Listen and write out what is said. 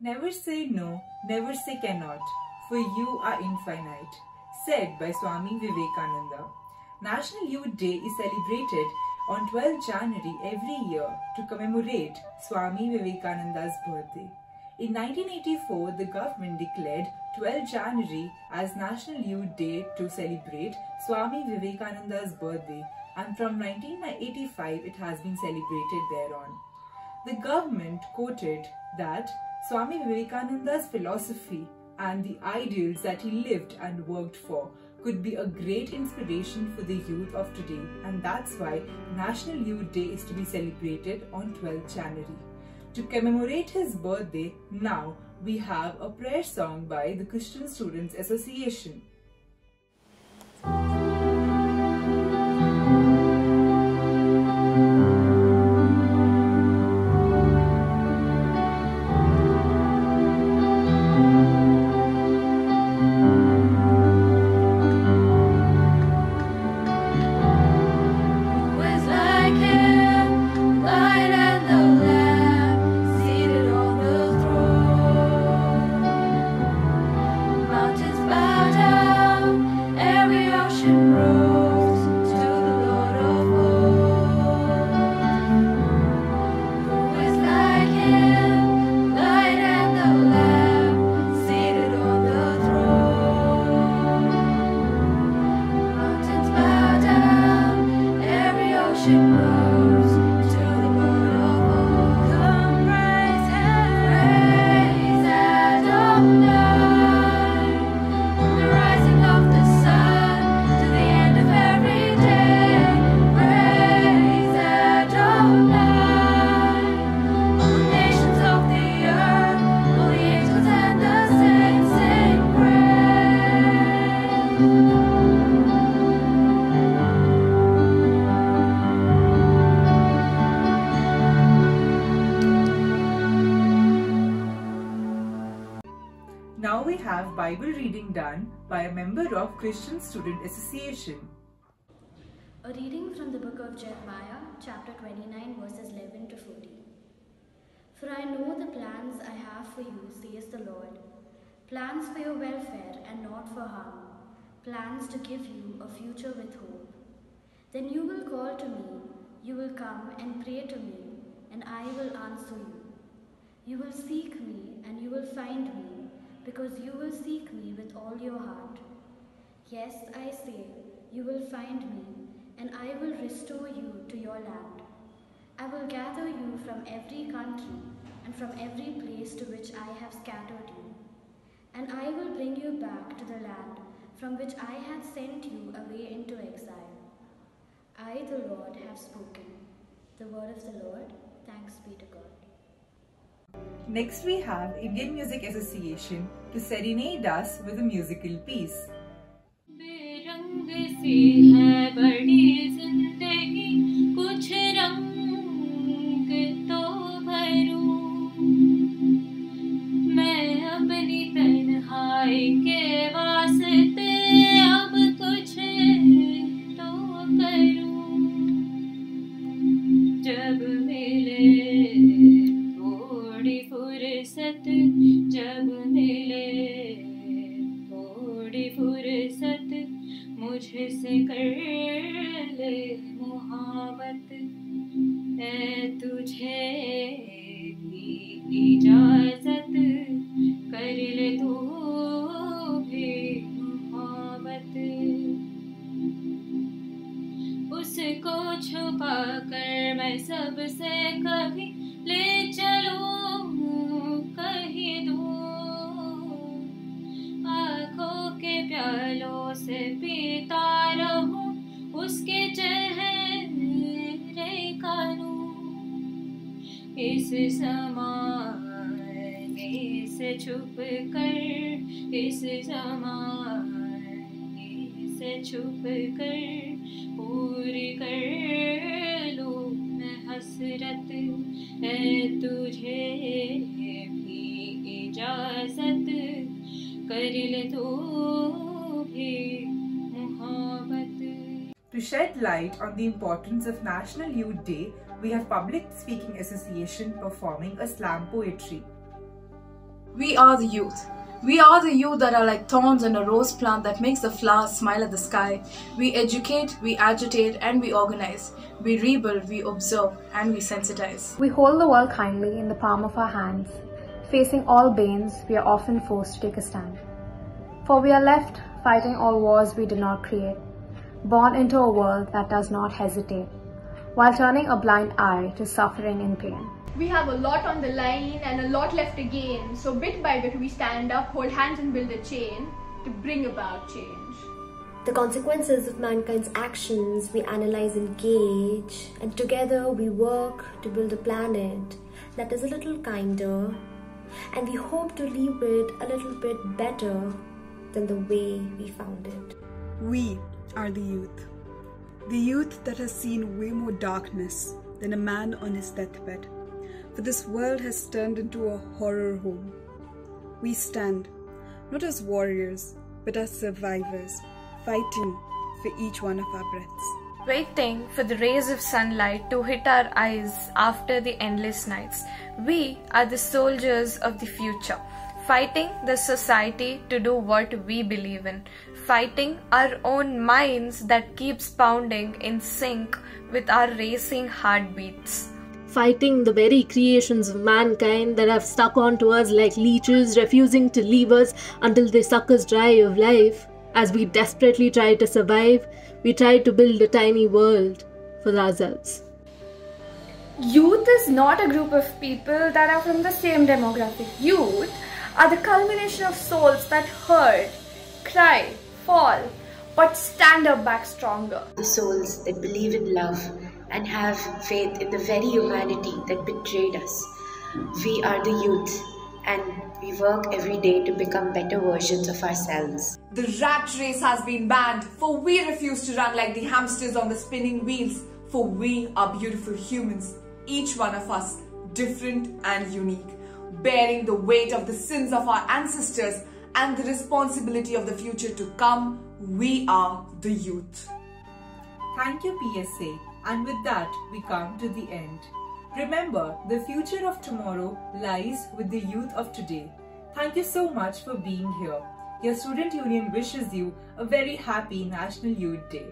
Never say no, never say cannot, for you are infinite, said by Swami Vivekananda. National Youth Day is celebrated on 12 January every year to commemorate Swami Vivekananda's birthday. In 1984, the government declared 12 January as National Youth Day to celebrate Swami Vivekananda's birthday and from 1985 it has been celebrated thereon. The government quoted that Swami Vivekananda's philosophy and the ideals that he lived and worked for could be a great inspiration for the youth of today and that's why National Youth Day is to be celebrated on 12th January. To commemorate his birthday, now we have a prayer song by the Christian Students Association. We have Bible reading done by a member of Christian Student Association. A reading from the book of Jeremiah, chapter 29, verses 11 to 14. For I know the plans I have for you, says the Lord plans for your welfare and not for harm, plans to give you a future with hope. Then you will call to me, you will come and pray to me, and I will answer you. You will seek me, and you will find me, because you will seek me with all your heart. Yes, I say, you will find me, and I will restore you to your land. I will gather you from every country and from every place to which I have scattered you. And I will bring you back to the land from which I had sent you away into exile. I, the Lord, have spoken. The word of the Lord, thanks be to God. Next we have Indian Music Association to serenade us with a musical piece. मोहब्बत है तुझे भी इजाज़त। कर ले तू भी मोहब्बत उसको छुपा कर मैं सबसे कभी ले चलूँ, कहीं दूर आँखों के प्यालों से पीता रहूँ, उसके इस जमाने से छुप कर इस जमाने से छुप कर पूरी कर लूँ मैं हसरत। है तुझे भी इजाज़त कर ले तू भी मोहब्बत। To shed light on the importance of National Youth Day, we have Public Speaking Association performing a slam poetry. We are the youth. We are the youth that are like thorns in a rose plant that makes the flowers smile at the sky. We educate, we agitate, and we organize. We rebuild, we observe, and we sensitize. We hold the world kindly in the palm of our hands. Facing all banes, we are often forced to take a stand. For we are left fighting all wars we did not create, born into a world that does not hesitate, while turning a blind eye to suffering and pain. We have a lot on the line and a lot left to gain, so bit by bit we stand up, hold hands, and build a chain to bring about change. The consequences of mankind's actions we analyze and gauge, and together we work to build a planet that is a little kinder, and we hope to leave it a little bit better than the way we found it. We are the youth. The youth that has seen way more darkness than a man on his deathbed. For this world has turned into a horror home. We stand, not as warriors, but as survivors, fighting for each one of our breaths. Waiting for the rays of sunlight to hit our eyes after the endless nights. We are the soldiers of the future, fighting the society to do what we believe in, fighting our own minds that keeps pounding in sync with our racing heartbeats fighting the very creations of mankind that have stuck onto us like leeches, refusing to leave us until they suck us dry of life. As we desperately try to survive, we try to build a tiny world for ourselves. Youth is not a group of people that are from the same demographic. Youth are the culmination of souls that hurt, cry, fall, but stand up back stronger. The souls that believe in love and have faith in the very humanity that betrayed us. We are the youth and we work every day to become better versions of ourselves. The rat race has been banned, for we refuse to run like the hamsters on the spinning wheels, for we are beautiful humans, each one of us different and unique, bearing the weight of the sins of our ancestors and the responsibility of the future to come. We are the youth. Thank you, PSA. And with that, we come to the end. Remember, the future of tomorrow lies with the youth of today. Thank you so much for being here. Your student union wishes you a very happy National Youth Day.